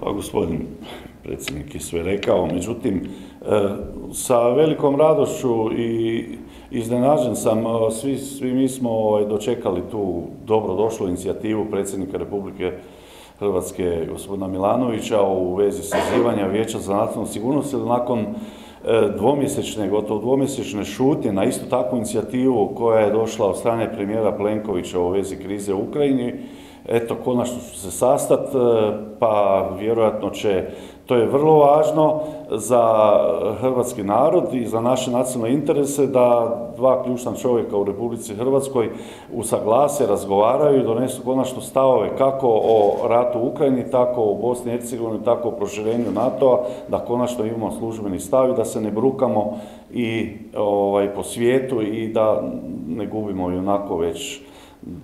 Pa gospodin predsjednik je sve rekao, međutim, e, sa velikom radošću i iznenađen sam, e, svi, svi mi smo ovaj, dočekali tu dobrodošlu inicijativu predsjednika Republike Hrvatske gospodina Milanovića u vezi sazivanja Vijeća za nacionalnu sigurnost, jer nakon e, dvomjesečne, gotovo dvomjesečne šutnje na istu takvu inicijativu koja je došla od strane premijera Plenkovića u vezi krize u Ukrajini, eto, konačno ću se sastat, e, pa vjerojatno će, to je vrlo važno za hrvatski narod i za naše nacionalne interese da dva ključna čovjeka u Republici Hrvatskoj usaglase, razgovaraju i donesu konačno stavove kako o ratu u Ukrajini, tako o Bosni i Hercegovini, tako o proširenju NATO-a, da konačno imamo službeni stav i da se ne brukamo i ovaj, po svijetu i da ne gubimo i onako već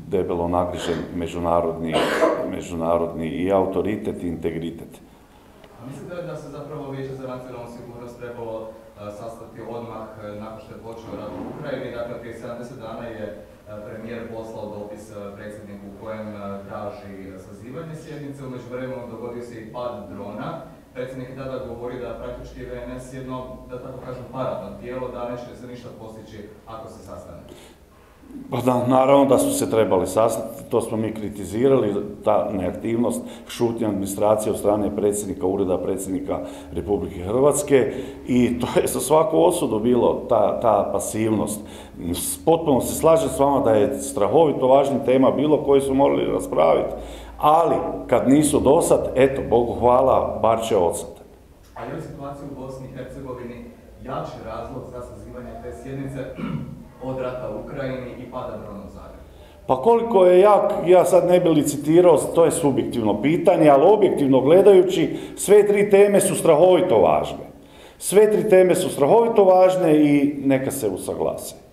debelo nagrižen međunarodni, međunarodni i autoritet i integritet. Mislite da se zapravo Vijeće za nacionalnu sigurnost trebalo e, sastati odmah e, nakon što je počeo rat u Ukrajini? Dakle, prije 70 dana je e, premijer poslao dopis predsjedniku u kojem traži sazivanje sjednice, u međuvremenu dogodio se i pad drona. Predsjednik je tada govori da praktički VNS jedno, da tako kažem, paradno tijelo, da neće se ništa postići ako se sastane. Pa da, naravno da su se trebali sastati, to smo mi kritizirali, ta neaktivnost, šutnja administracije od strane predsjednika, ureda predsjednika Republike Hrvatske i to je za svaku osudu bilo, ta, ta pasivnost. Potpuno se slažem s vama da je strahovito važna tema bilo koji su morali raspraviti, ali kad nisu dosad, eto, Bogu hvala, bar će odsad. A je situacija u Bosni i Hercegovini jači razlog za sazivanje te sjednice od rata u Ukrajini i pada drona u Zagrebu? Pa koliko je jak, ja sad ne bi licitirao, to je subjektivno pitanje, ali objektivno gledajući, sve tri teme su strahovito važne. Sve tri teme su strahovito važne i neka se usaglase.